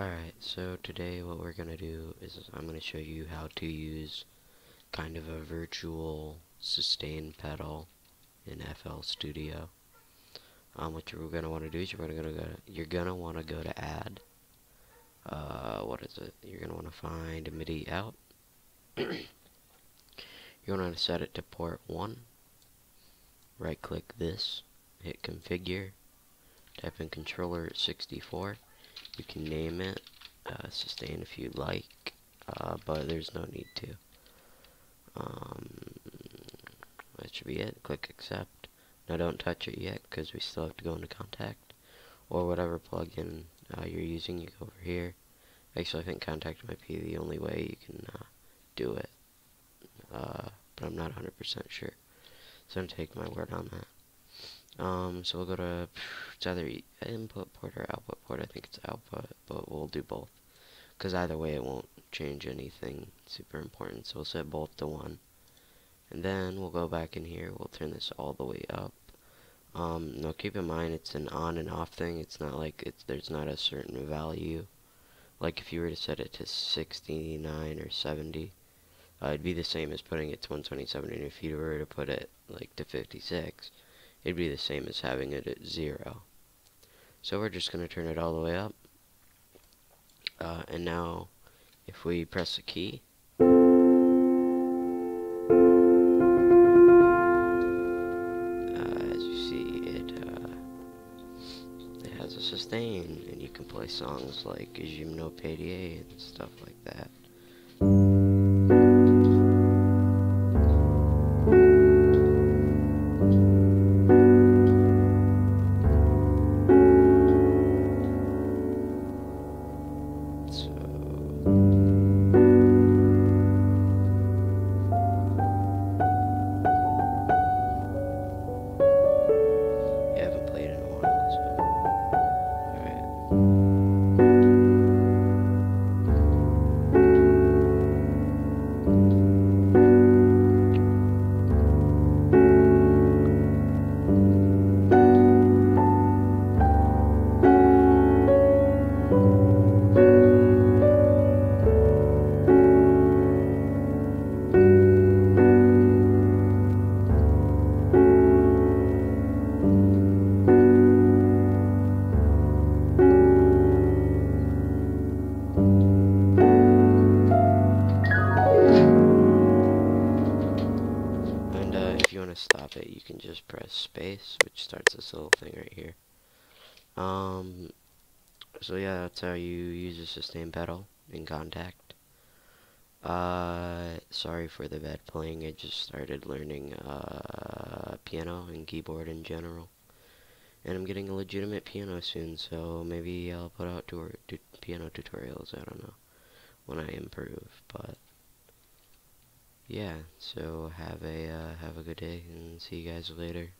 Alright, so today what we're going to do is I'm going to show you how to use kind of a virtual sustain pedal in FL Studio. Um, what you're going to want to do is you're going to go you're going to want to go to add uh, what is it? You're going to want to find MIDI out. to want to set it to port 1. Right click this, hit configure, type in controller 64 you can name it uh, sustain if you like, uh, but there's no need to. Um, that should be it. Click accept. Now don't touch it yet because we still have to go into Kontakt or whatever plugin uh, you're using. You go over here. Actually, I think Kontakt might be the only way you can uh, do it, uh, but I'm not 100% sure. So to take my word on that. Um, so we'll go to, it's either input port or output port. I think it's output, but we'll do both. Because either way, it won't change anything super important. So we'll set both to 1. And then we'll go back in here. We'll turn this all the way up. Um, now keep in mind, it's an on and off thing. It's not like it's there's not a certain value. Like if you were to set it to 69 or 70, uh, it'd be the same as putting it to 127. And if you were to put it like to 56, it'd be the same as having it at zero. So we're just going to turn it all the way up. Uh, and now, if we press the key, uh, as you see, it, uh, it has a sustain, and you can play songs like Gymnopédie and stuff like that. It, you can just press space, which starts this little thing right here. Um, so yeah, that's how you use a sustain pedal in Kontakt. Uh, sorry for the bad playing, I just started learning, uh, piano and keyboard in general. And I'm getting a legitimate piano soon, so maybe I'll put out piano tutorials, I don't know, when I improve, but yeah, so have a uh, have a good day and see you guys later.